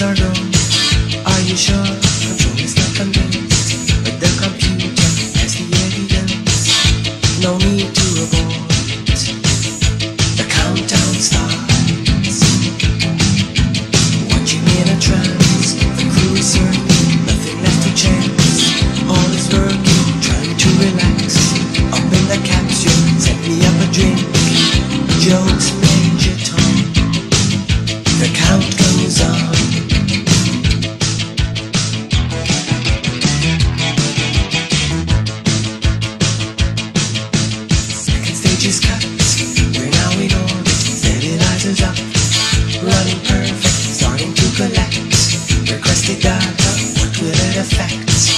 Are you sure? facts.